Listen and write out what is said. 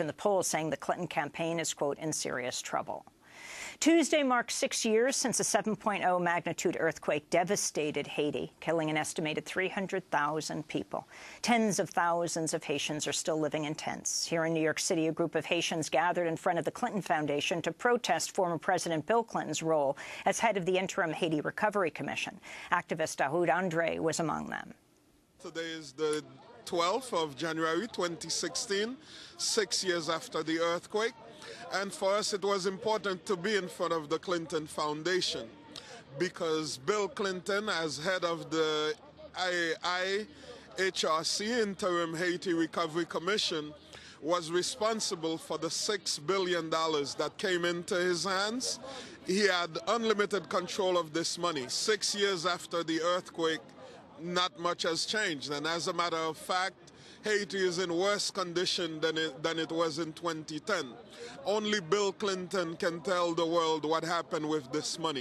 In the poll saying the Clinton campaign is, quote, in serious trouble. Tuesday marked six years since a 7.0 magnitude earthquake devastated Haiti, killing an estimated 300,000 people. Tens of thousands of Haitians are still living in tents. Here in New York City, a group of Haitians gathered in front of the Clinton Foundation to protest former President Bill Clinton's role as head of the interim Haiti Recovery Commission. Activist Dahoud Andre was among them. Today is the 12th of January 2016, six years after the earthquake. And for us, it was important to be in front of the Clinton Foundation because Bill Clinton, as head of the IHRC, Interim Haiti Recovery Commission, was responsible for the $6 billion that came into his hands. He had unlimited control of this money. Six years after the earthquake, not much has changed. And as a matter of fact, Haiti is in worse condition than it, than it was in 2010. Only Bill Clinton can tell the world what happened with this money.